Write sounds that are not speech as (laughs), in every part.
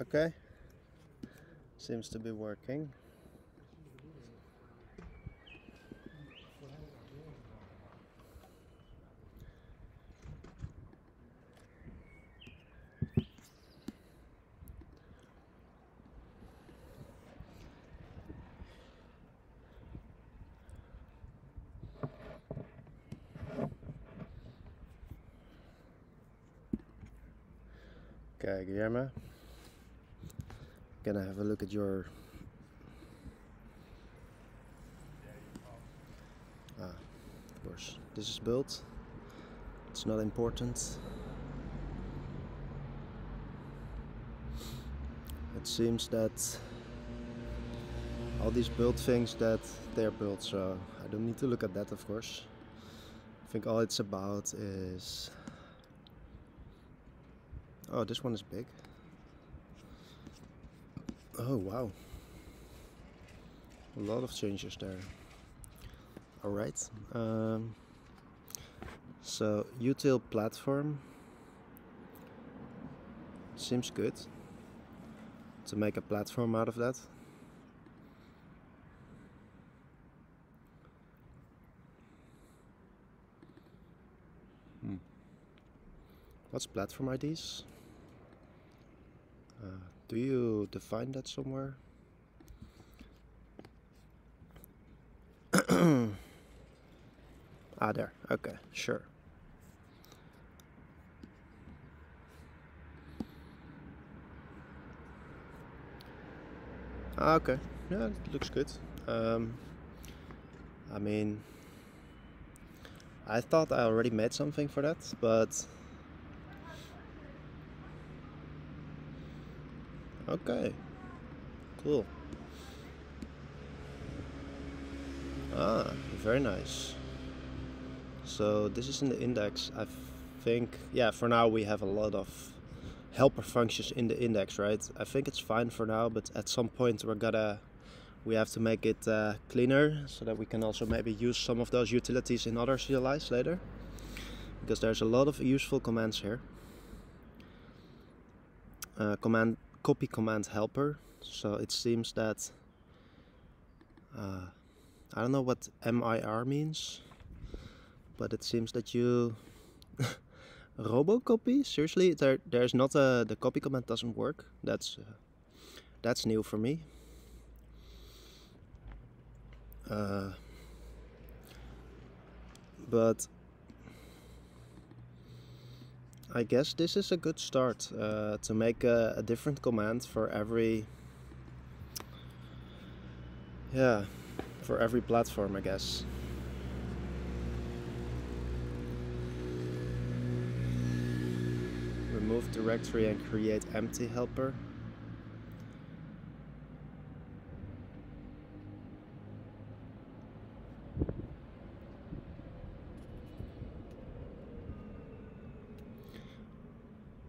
Okay. Seems to be working. Okay, Guillermo. Gonna have a look at your. Ah, of course. This is built. It's not important. It seems that all these built things that they're built, so I don't need to look at that, of course. I think all it's about is Oh, this one is big. Oh, wow. A lot of changes there. Alright. Um, so, util platform. Seems good. To make a platform out of that. Hmm. What's platform IDs? Uh, do you define that somewhere? (clears throat) ah, there. Okay, sure. Ah, okay. Yeah, it looks good. Um, I mean, I thought I already made something for that, but Okay. Cool. Ah, very nice. So this is in the index. I think, yeah, for now we have a lot of helper functions in the index, right? I think it's fine for now, but at some point we're gonna, we have to make it uh, cleaner so that we can also maybe use some of those utilities in other CLIs later. Because there's a lot of useful commands here. Uh, command copy command helper so it seems that uh, I don't know what MIR means but it seems that you (laughs) robocopy? Seriously there there's not a the copy command doesn't work? That's uh, that's new for me. Uh, but I guess this is a good start uh, to make a, a, different command for every yeah for every platform I guess. Remove directory and create empty helper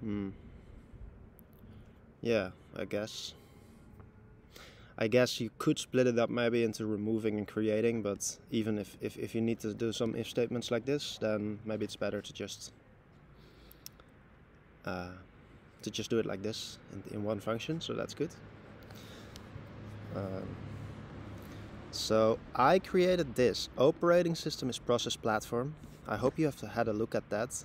Hmm. Yeah, I guess. I guess you could split it up maybe into removing and creating, but even if, if, if you need to do some if statements like this, then maybe it's better to just uh, to just do it like this in, in one function, so that's good. Um, so I created this. Operating system is process platform. I hope you have had a look at that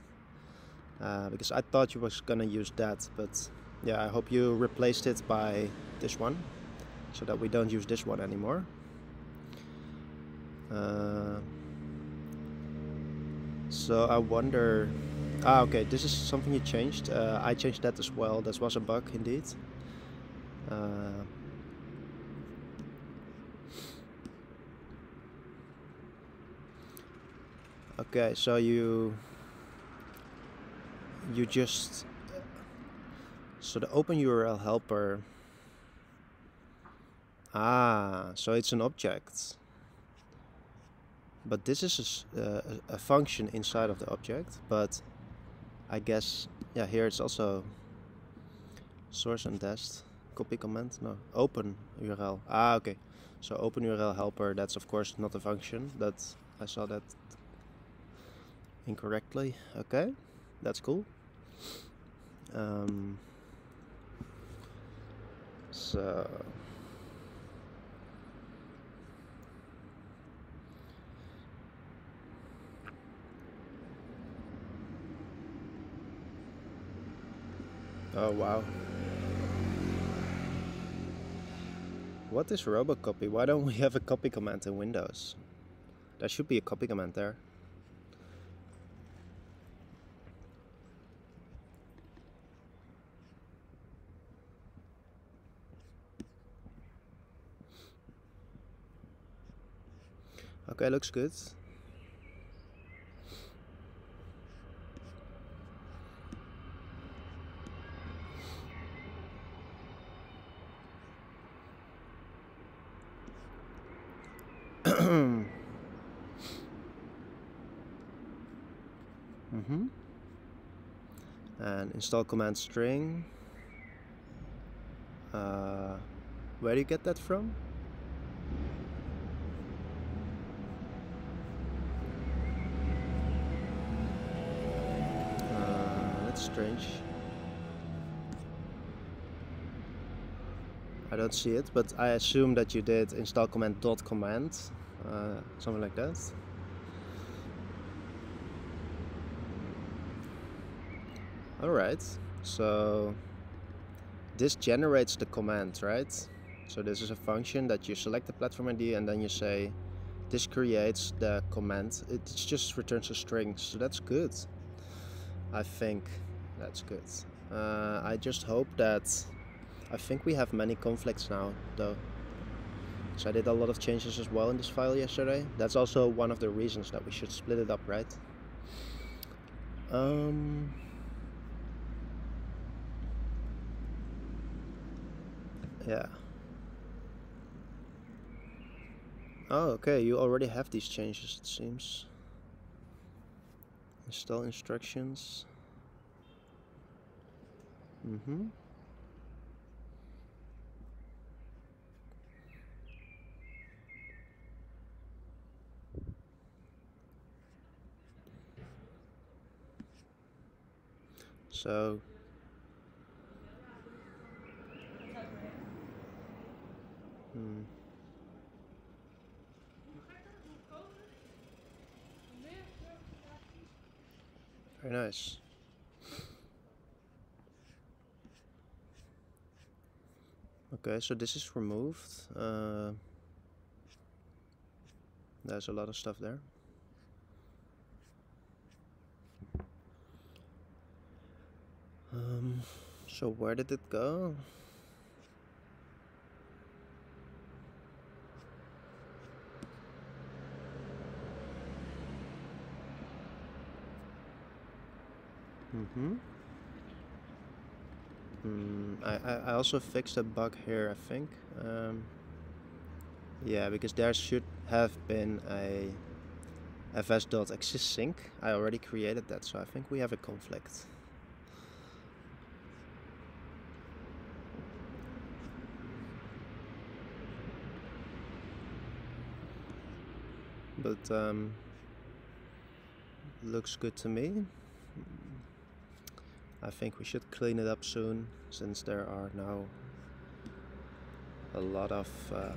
uh, because I thought you was gonna use that but yeah I hope you replaced it by this one so that we don't use this one anymore. Uh, so I wonder ah okay this is something you changed. Uh, I changed that as well. That was a bug indeed. Uh, okay so you you just so the open URL helper. Ah so it's an object. But this is a, uh, a, function inside of the object but I guess yeah here it's also source and dest copy command no open URL ah okay. So open URL helper that's of course not a function that I saw that incorrectly okay that's cool um, So Oh wow. What is robocopy? Why don't we have a copy command in Windows? There should be a copy command there. Okay, looks good. (clears throat) mm-hmm. And install command string. Uh, where do you get that from? Strange. I don't see it, but I assume that you did install command dot command, uh, something like that. Alright, so this generates the command, right? So this is a function that you select the platform ID and then you say this creates the command. It just returns a string, so that's good. I think that's good. Uh, I just hope that... I think we have many conflicts now, though. So I did a lot of changes as well in this file yesterday. That's also one of the reasons that we should split it up, right? Um... Yeah. Oh, okay, you already have these changes, it seems. Install instructions. Mm-hmm. So hmm. Very nice. Okay, so this is removed. Uh, there's a lot of stuff there. Um, so where did it go? Mm-hmm. Mm, I, I also fixed a bug here, I think. Um, yeah, because there should have been a fs.exist sync. I already created that, so I think we have a conflict. But um, looks good to me. I think we should clean it up soon since there are now a lot of uh,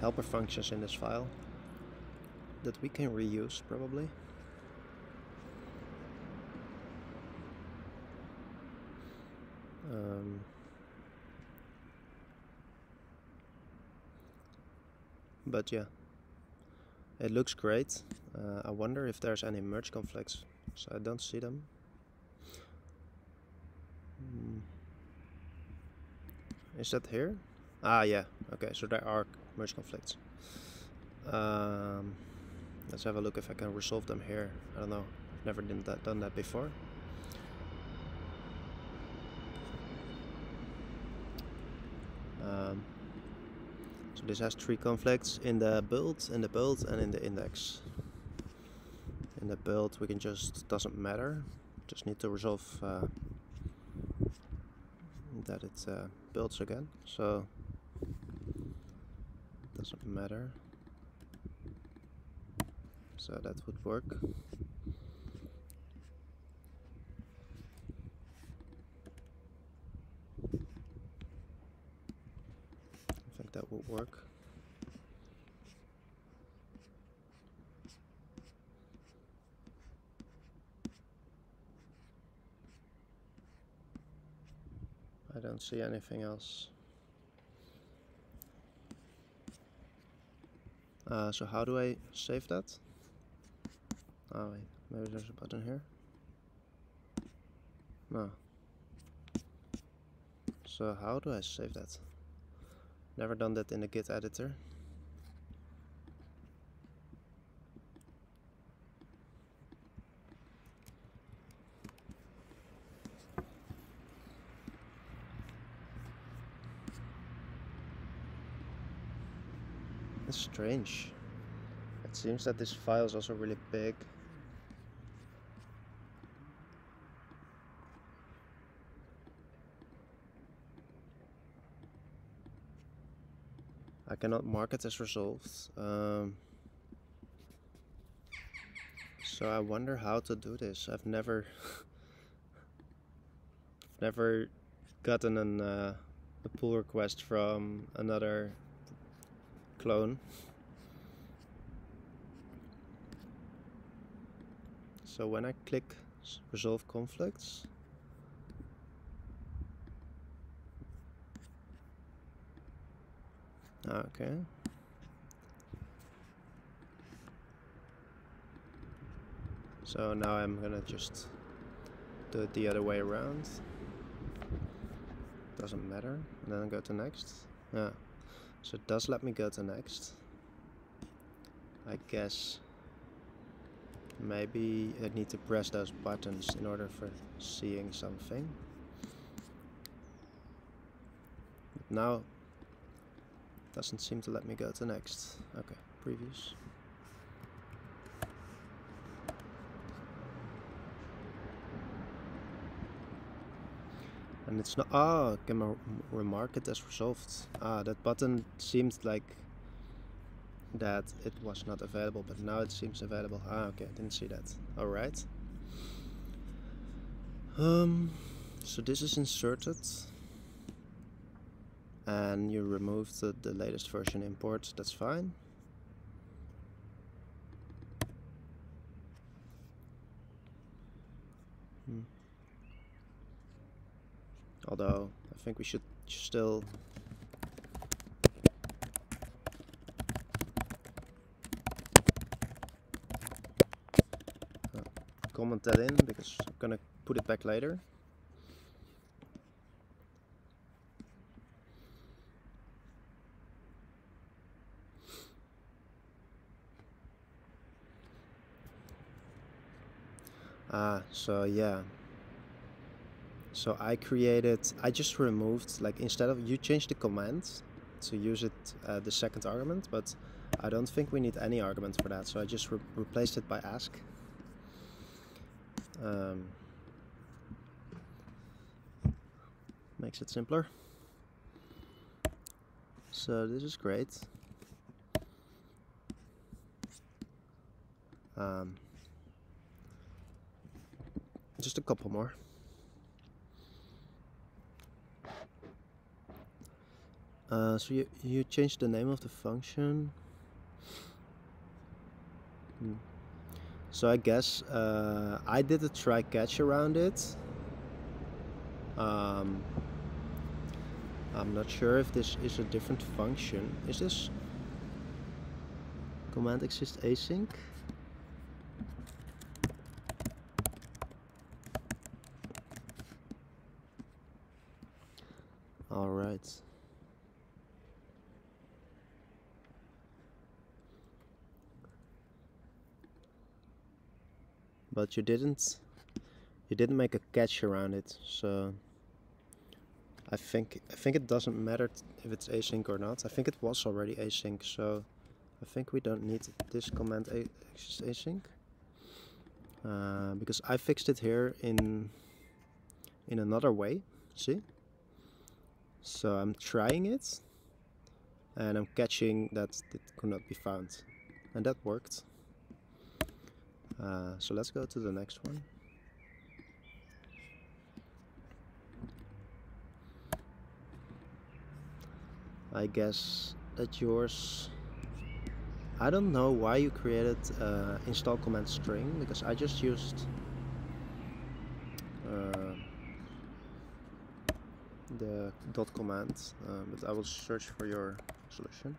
helper functions in this file that we can reuse probably. Um, but yeah, it looks great. Uh, I wonder if there's any merge conflicts, so I don't see them. Is that here? Ah, yeah. Okay, so there are merge conflicts. Um, let's have a look if I can resolve them here. I don't know. I've never done that, done that before. Um, so this has three conflicts in the build, in the build, and in the index. In the build, we can just doesn't matter. Just need to resolve uh, that it uh, builds again so doesn't matter so that would work I think that would work. I don't see anything else. Uh, so how do I save that? Oh wait, maybe there's a button here. No. So how do I save that? Never done that in the Git editor. It's strange. It seems that this file is also really big. I cannot mark it as resolved. Um, so I wonder how to do this. I've never, I've (laughs) never gotten an, uh, a pull request from another clone. So when I click resolve conflicts, ah, Okay. So now I'm gonna just do it the other way around. Doesn't matter. And then go to next. Yeah. So it does let me go to next. I guess maybe I need to press those buttons in order for seeing something. But now doesn't seem to let me go to next. Okay, previews. And it's not, ah, can remark it as resolved. Ah, that button seemed like that it was not available, but now it seems available. Ah, okay, I didn't see that. Alright. Um, so this is inserted and you remove the, the latest version import, that's fine. Although, I think we should still comment that in because I'm gonna put it back later. Ah, so yeah. So I created, I just removed, like instead of, you change the command to use it, uh, the second argument, but I don't think we need any argument for that. So I just re replaced it by ask. Um, makes it simpler. So this is great. Um, just a couple more. Uh, so you, you changed the name of the function. Hmm. So I guess uh, I did a try catch around it. Um, I'm not sure if this is a different function. Is this command exist async? right. But you didn't you didn't make a catch around it, so I think I think it doesn't matter if it's async or not. I think it was already async, so I think we don't need this command async uh, because I fixed it here in in another way. See? So I'm trying it and I'm catching that it could not be found. And that worked. Uh, so let's go to the next one. I guess that yours I don't know why you created uh, install command string because I just used uh, the dot command uh, but I will search for your solution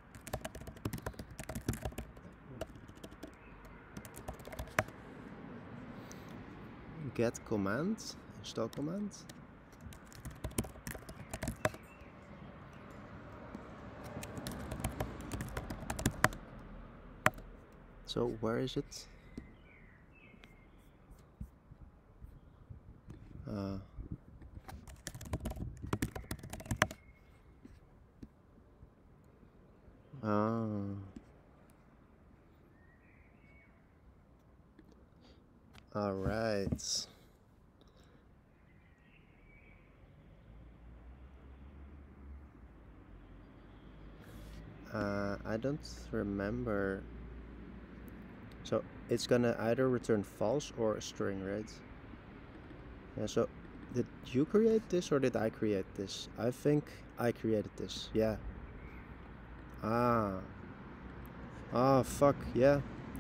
get command install command So where is it? Uh, ah. All right. Uh, I don't remember so it's gonna either return false or a string, right? Yeah, so did you create this or did I create this? I think I created this, yeah. Ah. Ah, fuck, yeah.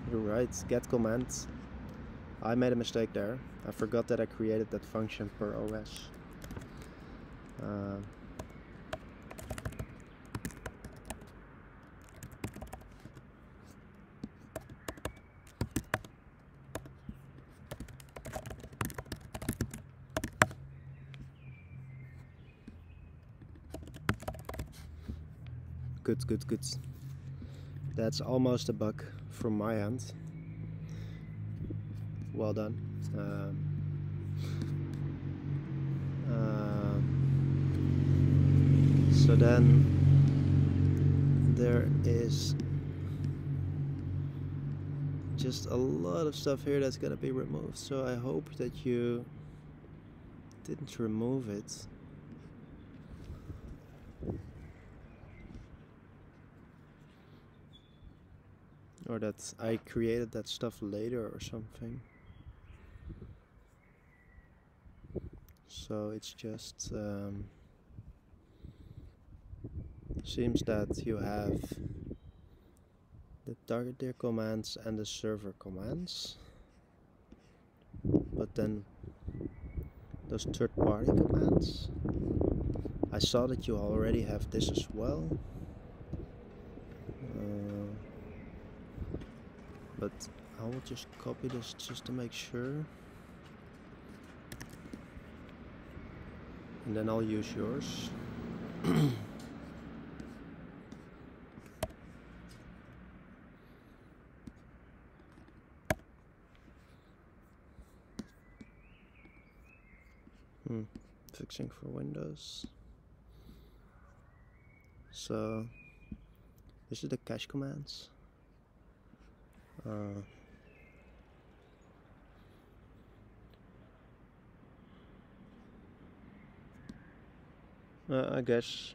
You're right, get command. I made a mistake there. I forgot that I created that function per OS. Uh, good, good, good. That's almost a buck from my end. Well done. Um, uh, so then there is just a lot of stuff here that's gonna be removed. So I hope that you didn't remove it. or that I created that stuff later or something. So it's just um, seems that you have the target commands and the server commands, but then those third-party commands. I saw that you already have this as well. But I will just copy this just to make sure. And then I'll use yours. (coughs) Hmm. fixing for Windows. So this is the cache commands uh, uh, I guess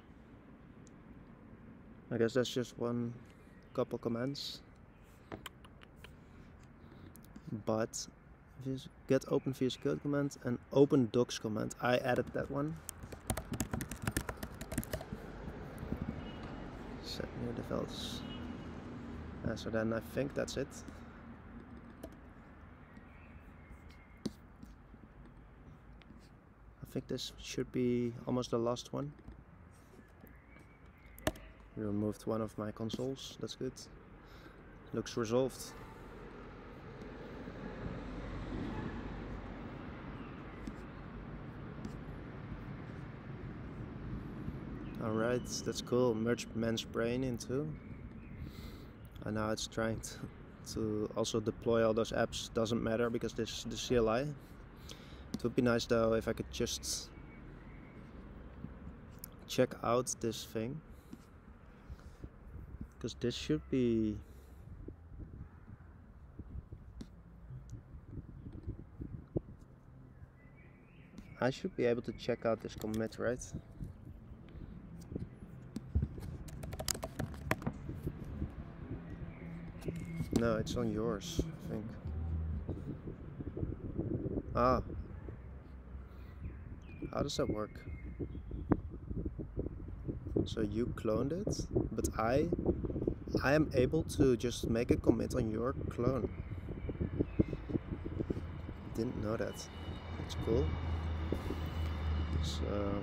I guess that's just one couple commands. But get open VS Code command and open docs command I added that one. Set new defaults uh, so then I think that's it. I think this should be almost the last one. We Removed one of my consoles, that's good. Looks resolved. Alright, that's cool. Merge man's brain into and now it's trying to, to also deploy all those apps. Doesn't matter because this is the CLI it would be nice though if I could just check out this thing. Because this should be I should be able to check out this commit right No, it's on yours, I think. Ah. How does that work? So you cloned it, but I I am able to just make a commit on your clone. Didn't know that. It's cool. So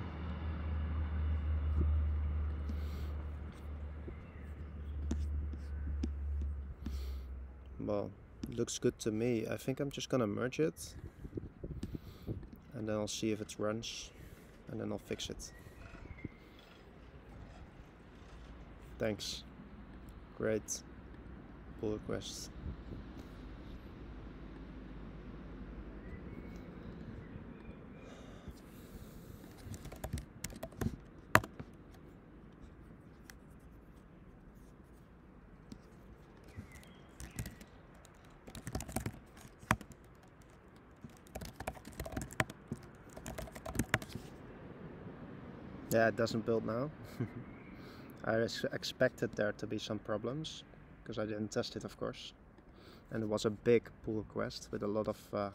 well, looks good to me. I think I'm just gonna merge it and then I'll see if it runs and then I'll fix it. Thanks. Great. Pull requests. Yeah, it doesn't build now. (laughs) I expected there to be some problems because I didn't test it, of course. And it was a big pull request with a lot of uh,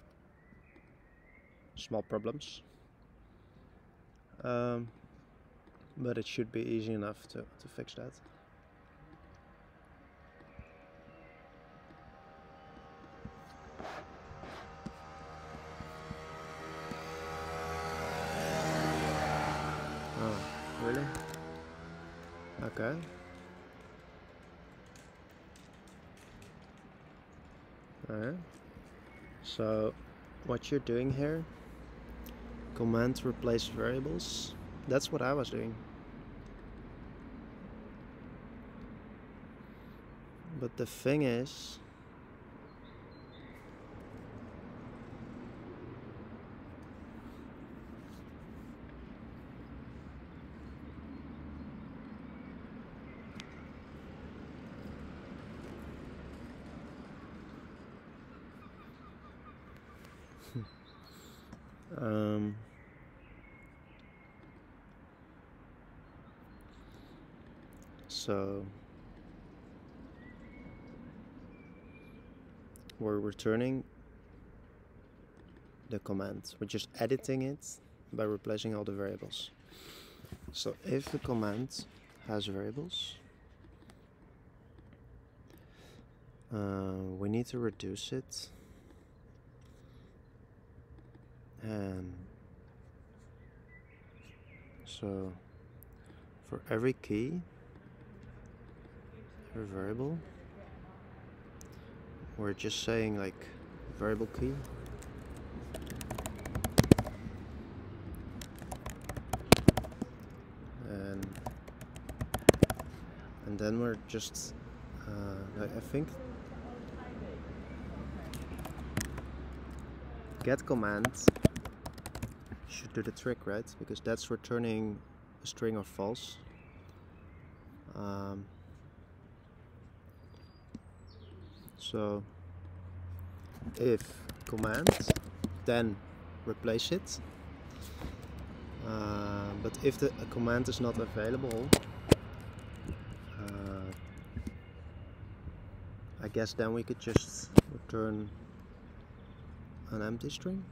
small problems. Um, but it should be easy enough to, to fix that. Really? Okay. Alright. So, what you're doing here, command replace variables, that's what I was doing. But the thing is, Um, so we're returning the command. We're just editing it by replacing all the variables. So if the command has variables, uh, we need to reduce it and so for every key every variable we're just saying like variable key and and then we're just uh, I, think get commands should do the trick, right? Because that's returning a string of false. Um, so if command, then replace it. Uh, but if the command is not available, uh, I guess then we could just return an empty string.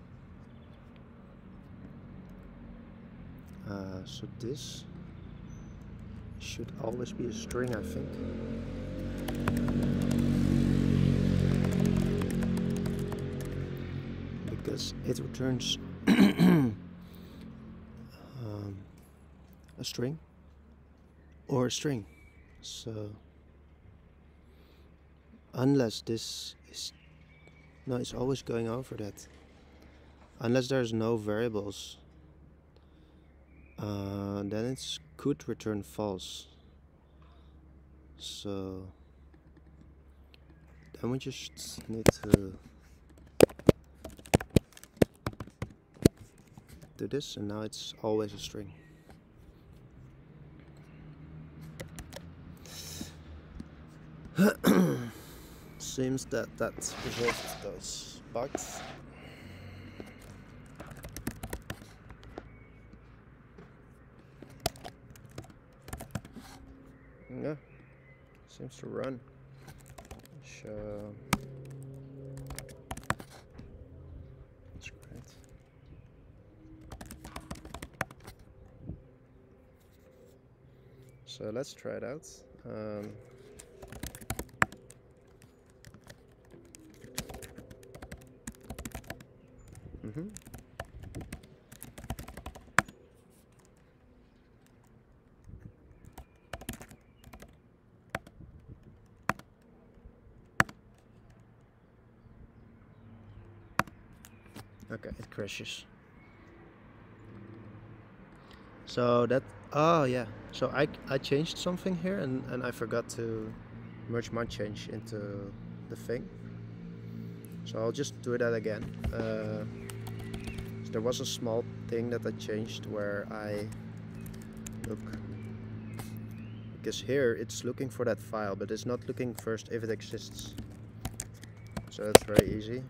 Uh, so this should always be a string, I think. It returns (clears throat) um, a string or a string. So unless this is no, it's always going over that. Unless there's no variables uh, then it could return false so then we just need to do this and now it's always a string (coughs) seems that that resolves those bugs Yeah, seems to run great. So let's try it out. Um, mm -hmm. Okay, it crashes. So that, oh yeah, so I, I changed something here and, and I forgot to merge my change into the thing. So I'll just do that again. Uh, there was a small thing that I changed where I look because here it's looking for that file but it's not looking first if it exists. So that's very easy.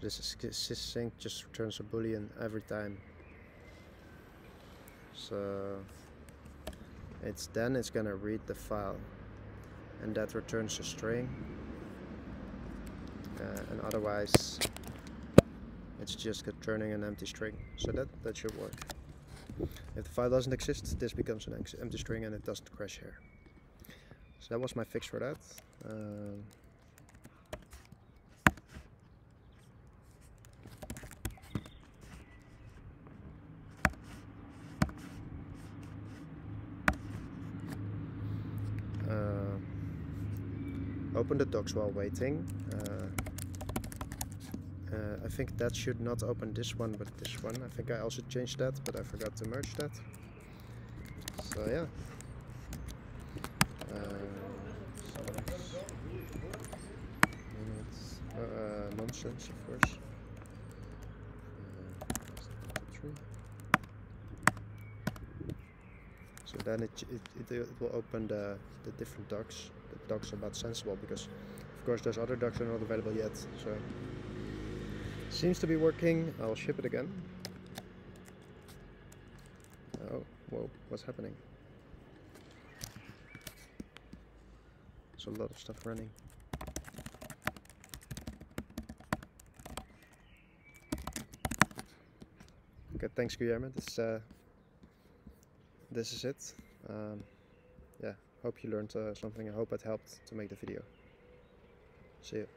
This is sysync just returns a boolean every time. So it's then it's gonna read the file and that returns a string uh, and otherwise it's just returning an empty string so that that should work if the file doesn't exist this becomes an empty string and it doesn't crash here so that was my fix for that. Uh, docs while waiting. Uh, uh, I think that should not open this one, but this one. I think I also changed that, but I forgot to merge that. So yeah. nonsense, of course. Uh, so then it, it, it, will open the, the different docs, the docs about Sensible, because of course those other ducks are not available yet. So seems to be working. I'll ship it again. Oh, whoa, what's happening? There's a lot of stuff running. Okay, thanks Guillermo. This uh, this is it. Um, hope you learned uh, something. I hope it helped to make the video. See you.